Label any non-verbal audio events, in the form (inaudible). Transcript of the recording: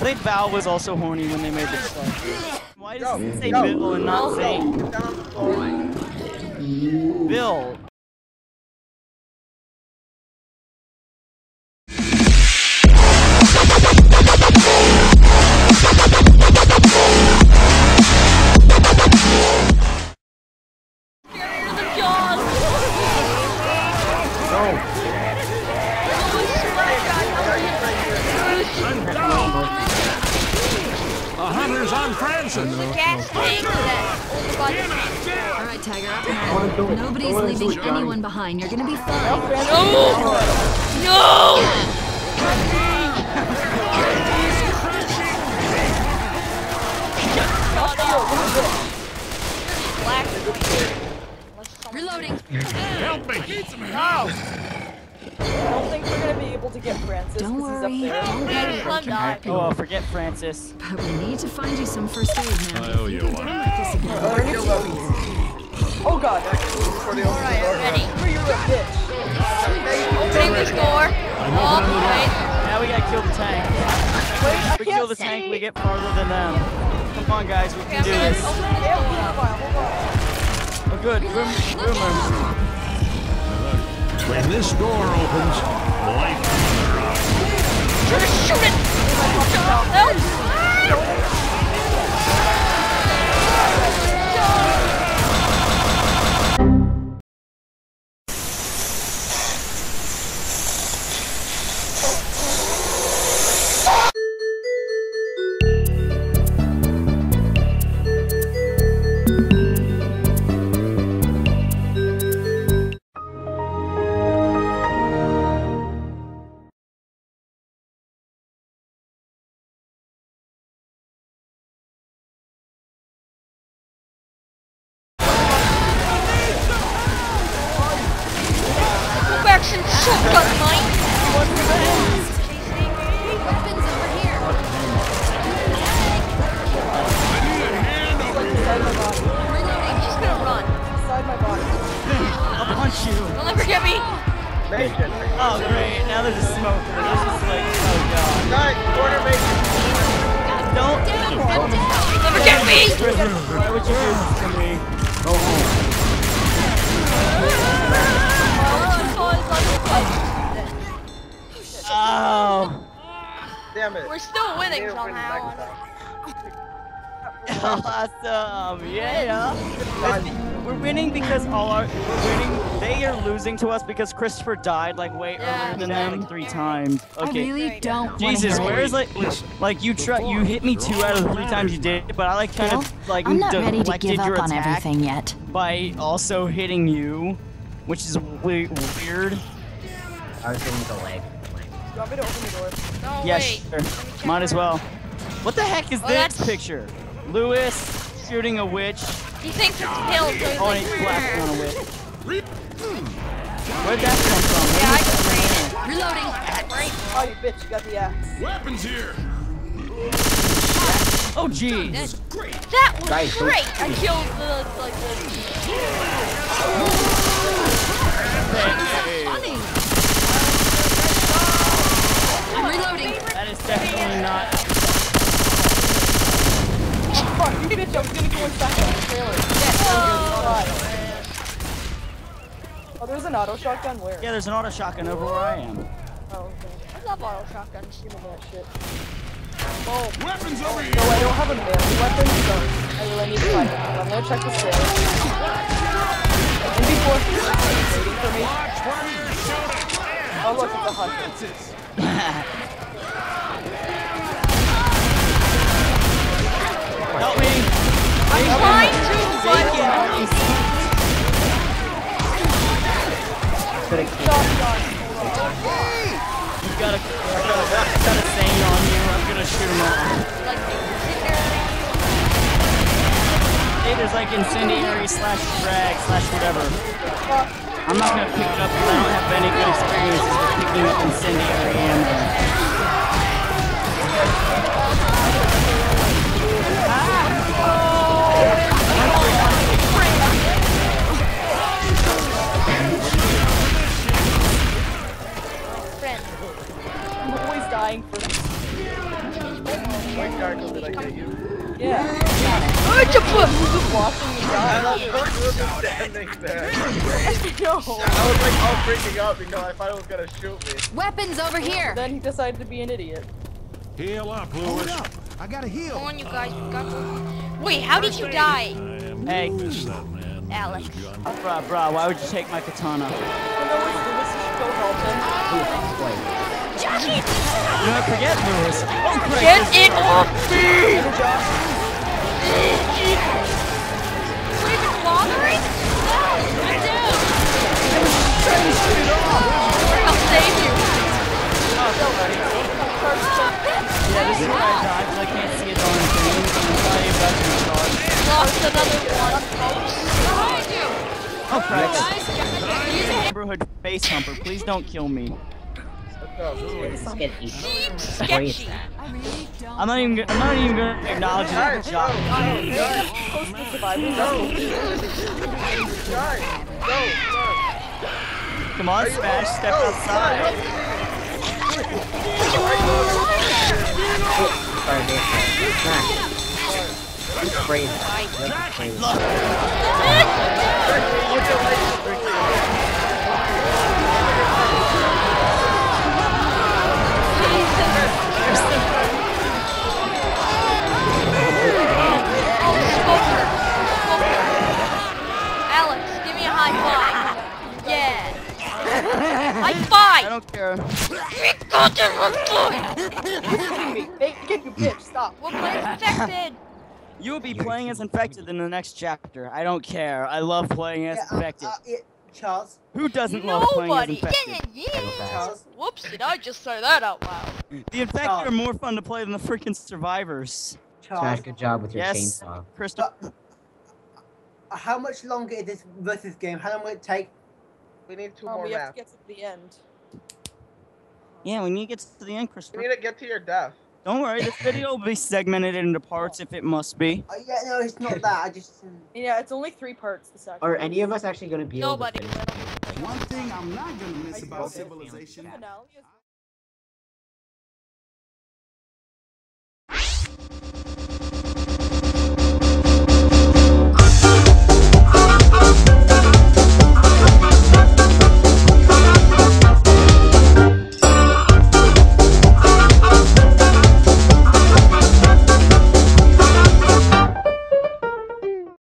I think Val was also horny when they made this song. Why does Yo, it say. Bill and not say Get down on the floor. Bill? The hunter's on Francis. gas tank that over by the All right, Tiger, up ahead. Nobody's leaving anyone behind. You're gonna be fine. No! Black. Reloading. Help me. I don't think we're gonna be able to get Francis Don't because worry. he's up Don't worry. I Plum can die. help you. Oh, well, forget Francis. But we need to find you some first aid now. I owe you one. Like this again. Oh, Already Oh god. Alright, I'm ready. You're a bitch. Opening this door. All right. Now we gotta kill the tank. Wait, If we kill the see. tank, we get farther than them. Come on, guys, we Okay, can I'm do this. open the door. hold on, hold on. Oh, good. Room, rumor. When this door opens, light comes around. Just shoot it! Help! Go back and shotgun mine. Weapons over here. I'm just gonna run. Inside my body. I'll punch you. Don't ever get me. Oh, great. Now there's a smoke. There's just like, oh, God. Guys, quarter bacon. Don't. Don't ever get me. Why would you do this to me? Go home. Damn it. We're still winning We're somehow. (laughs) Awesome. Yeah. We're winning because all our we're winning. They are losing to us because Christopher died like way Yeah, earlier than them, like three times. Okay. I Okay. really don't Jesus, where is like like you try you hit me two out of the three times you did, but I like kind Bill, of like I'm not ready to deflected give your up on attack everything yet. by also hitting you, which is we- weird. I was getting delayed. You want me to open the door? No, Yeah, wait. sure. Let me check Might as well. What the heck is Oh, this that's- picture? Lewis shooting a witch. He thinks it's killed. So he's Oh, like, he's blasting on a witch. Hmm. Where'd that come from? Yeah, I can bring it. Reloading. Oh, you bitch, you got the axe. Weapons here. Oh, jeez. That was great. I killed the like the. Oh. Funny. I'm reloading. That is definitely not. Fuck, you bitch, I was gonna go inside the trailer. God. Oh, there's an auto shotgun where? Yeah, there's an auto shotgun over where I am. Oh, okay. I love auto shotguns. Give me that shit. Oh. Weapons over here. No, I don't have a melee weapon, so I really need to find it. I'm gonna check the sale. And before waiting for me. Oh look, it's a hunter. Help me! I'm trying to, but Shotgun. You got a, I got a, got a thing on you. I'm gonna shoot him off. Hey, there's like incendiary slash drag slash whatever. I'm not gonna pick it up because I don't have any good experiences with picking up incendiary ammo. friend. I'm just standing no. I was like all freaking out because I thought it was gonna shoot me. Weapons over here. Then he decided to be an idiot. Heal up, Lewis. I gotta heal. Come on, you guys. We got to. Wait, how did you die? I Hey. gonna miss that man. with Alex. his gun. Oh, bruh, bruh, why would you take my katana? You know? Lewis should go help don't forget Lewis. Oh, Get it off me! Josh, Wait, you're bothering? No, get down. I'll save you. Yeah, this is where I die because I can't see a darn thing. I'm sorry about your charge. Lost another one. Oh, Behind you. Oh, Christ. Neighborhood face humper, please don't kill me. This is sketchy. I'm not even. I'm not even gonna acknowledge it. Guys, go, go, post the survivors. guys, guys, go, go. Come on, Smash, step outside. Sorry, dude. Smash. He's crazy. That's crazy. High I don't care. Hey, get you bitch, stop. We're playing infected. You will be playing as infected in the next chapter. I don't care. I love playing as uh, infected. Uh, Charles, Who doesn't love playing as infected? Yeah, yeah. Charles, Whoops, did I just say that out loud? The infected are more fun to play than the freaking survivors. Smash, Charles. good job with your Yes, chainsaw. Crystal. Uh, how much longer is this versus game? How long will it take? We need two Um, more we have to get to the end. Yeah, we need to get to the end, We need to get to your death. Don't worry, this video will be segmented into parts if it must be. Uh, yeah, no, it's not that. I just. (laughs) Yeah, it's only three parts this actually. Are any of us actually gonna be able Nobody. to finish? One thing I'm not gonna miss about civilization Finale is